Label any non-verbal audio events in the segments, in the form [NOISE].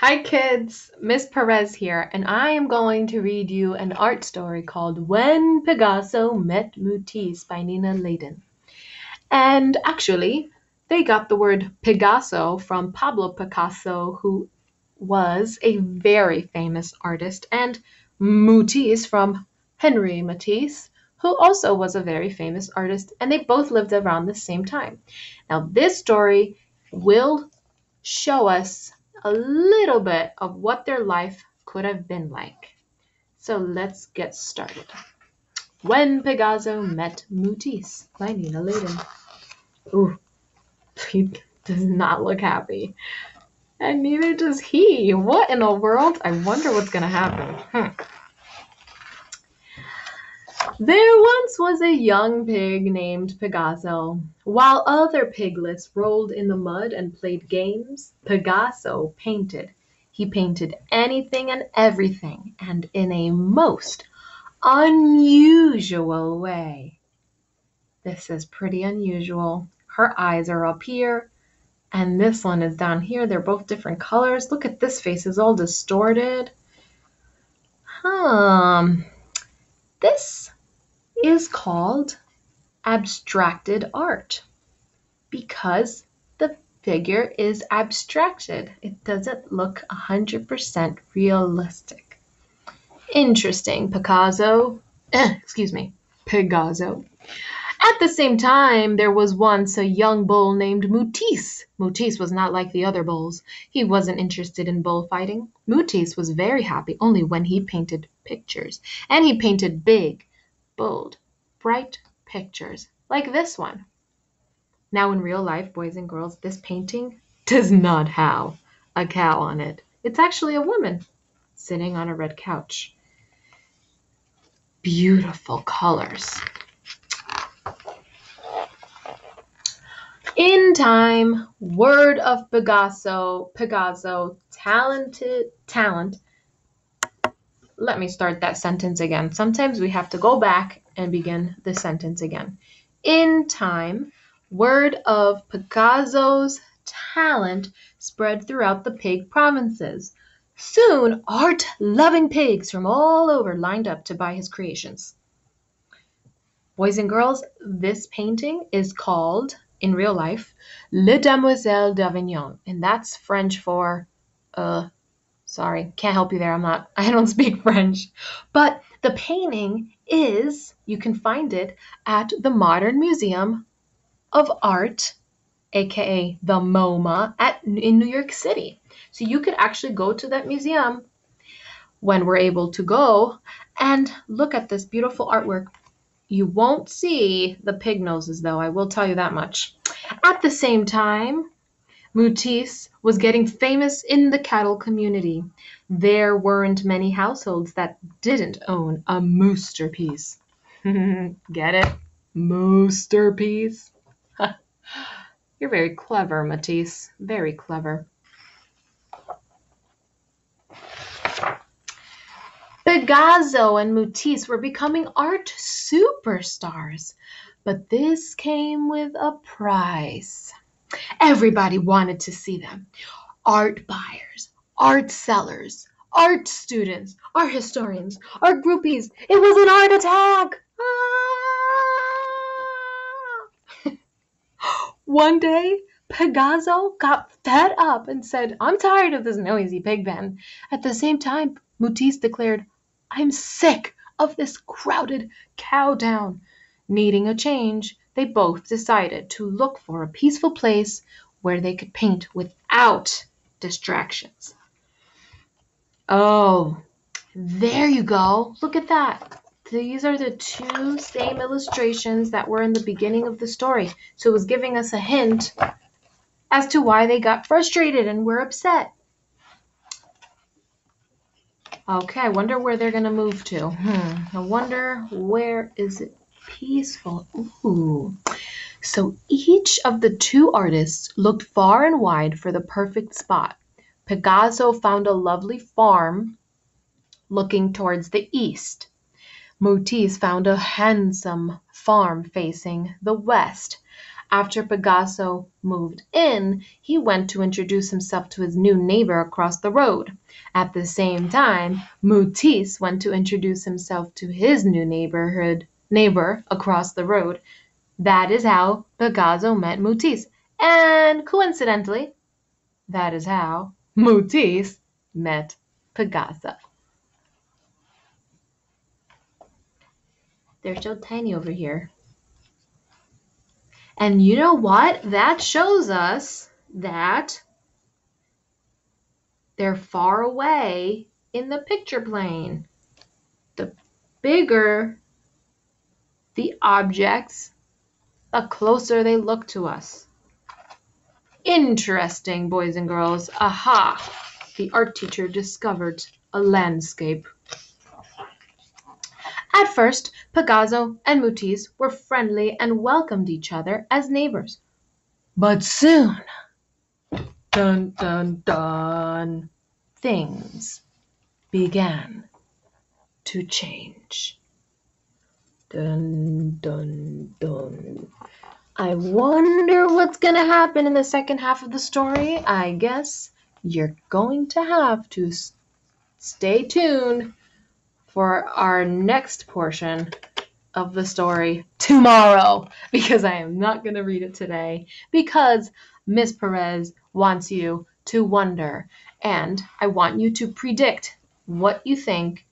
Hi kids, Miss Perez here, and I am going to read you an art story called When Pigasso Met Mootisse by Nina Laden. And actually, they got the word Pigasso from Pablo Picasso, who was a very famous artist, and Mootisse from Henri Matisse, who also was a very famous artist, and they both lived around the same time. Now, this story will show us a little bit of what their life could have been like. So let's get started. When Pigasso Met Mootisse by Nina Laden. Ooh, [LAUGHS] he does not look happy. And neither does he. What in the world? I wonder what's going to happen. Hmm. There once was a young pig named Picasso. While other piglets rolled in the mud and played games, Picasso painted. He painted anything and everything, and in a most unusual way. This is pretty unusual. Her eyes are up here, and this one is down here. They're both different colors. Look at this face, it's all distorted. Hmm. This is called abstracted art because the figure is abstracted. It doesn't look 100% realistic. Interesting, Picasso. [CLEARS THROAT] Excuse me, Picasso. At the same time, there was once a young bull named Matisse. Matisse was not like the other bulls. He wasn't interested in bullfighting. Matisse was very happy only when he painted pictures. And he painted big, bold, bright pictures, like this one. Now, in real life, boys and girls, this painting does not have a cow on it. It's actually a woman sitting on a red couch. Beautiful colors. In time, word of Picasso, Picasso, talented, talent, let me start that sentence again. Sometimes we have to go back and begin the sentence again. In time, word of Picasso's talent spread throughout the pig provinces. Soon, art loving pigs from all over lined up to buy his creations. Boys and girls, this painting is called, in real life, Les Demoiselles d'Avignon, and that's French for uh, Sorry, can't help you there. I'm not, [LAUGHS] I don't speak French. But the painting is, you can find it at the Modern Museum of Art, aka the MoMA, at, in New York City. So you could actually go to that museum when we're able to go and look at this beautiful artwork. You won't see the pig noses, though, I will tell you that much. At the same time, Matisse was getting famous in the cattle community. There weren't many households that didn't own a moosterpiece. [LAUGHS] Get it? Moosterpiece. [LAUGHS] You're very clever, Matisse. Very clever. Picasso and Matisse were becoming art superstars, but this came with a price. Everybody wanted to see them. Art buyers, art sellers, art students, art historians, art groupies. It was an art attack. Ah! [LAUGHS] One day, Picasso got fed up and said, I'm tired of this noisy pig pen. At the same time, Matisse declared, I'm sick of this crowded cow town. Needing a change, they both decided to look for a peaceful place where they could paint without distractions. Oh, there you go. Look at that. These are the two same illustrations that were in the beginning of the story. So it was giving us a hint as to why they got frustrated and were upset. Okay, I wonder where they're going to move to. Hmm, I wonder where is it peaceful. Ooh. So each of the two artists looked far and wide for the perfect spot. Picasso found a lovely farm looking towards the east. Matisse found a handsome farm facing the west. After Picasso moved in, he went to introduce himself to his new neighbor across the road. At the same time, Mootisse went to introduce himself to his new neighborhood neighbor across the road. That is how Pigasso met Mootisse. And coincidentally, that is how Mootisse met Pigasso. They're so tiny over here. And you know what? That shows us that they're far away in the picture plane. The bigger the objects, the closer they look to us. Interesting, boys and girls. Aha! The art teacher discovered a landscape. At first, Pigasso and Mootisse were friendly and welcomed each other as neighbors. But soon, dun dun dun, things began to change. Dun dun dun. I wonder what's gonna happen in the second half of the story. I guess you're going to have to stay tuned for our next portion of the story tomorrow because I am not going to read it today because Miss Perez wants you to wonder and I want you to predict what you think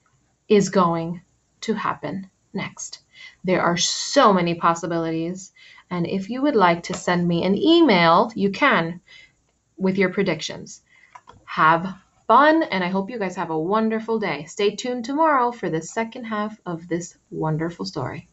is going to happen next. There are so many possibilities and if you would like to send me an email, you can with your predictions. Have fun, and I hope you guys have a wonderful day. Stay tuned tomorrow for the second half of this wonderful story.